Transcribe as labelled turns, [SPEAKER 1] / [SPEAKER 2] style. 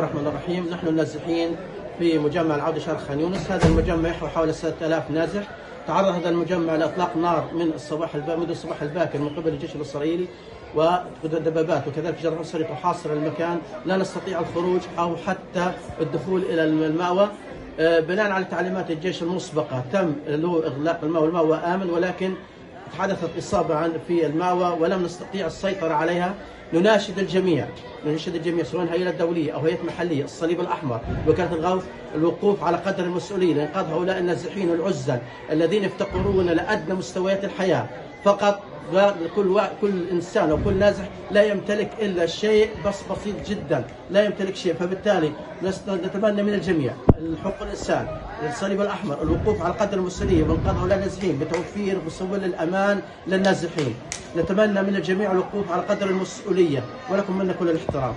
[SPEAKER 1] الرحمن الرحيم. نحن النازحين في مجمع العودة شرق خان يونس. هذا المجمع يحوي حوالي 6000 نازح. تعرض هذا المجمع لإطلاق نار من الصباح الب... منذ الصباح الباكر من قبل الجيش الإسرائيلي والدبابات وكذلك جرائم الاسرائيلي تحاصر المكان. لا نستطيع الخروج أو حتى الدخول إلى المأوى. آه، بناء على تعليمات الجيش المسبقة تم له إغلاق المأوى المأوى آمن ولكن حدثت عن- في المأوى ولم نستطيع السيطرة عليها. نناشد الجميع نناشد الجميع سواء هيئة دولية أو هيئة محلية الصليب الأحمر وكالة الغوث الوقوف على قدر المسؤولية لإنقاذ هؤلاء النازحين العزل الذين يفتقرون لأدنى مستويات الحياة. فقط كل وا... كل إنسان أو كل نازح لا يمتلك إلا شيء بس بسيط جدا. لا يمتلك شيء. فبالتالي نتمنى من الجميع. حقوق الإنسان الصليب الأحمر الوقوف على قدر المسؤوليه وانقاذ هؤلاء النازحين بتوفير وسبل الأمان للنازحين. نتمنى من الجميع الوقوف على قدر المسؤولية. ولكم منا كل الاحترام.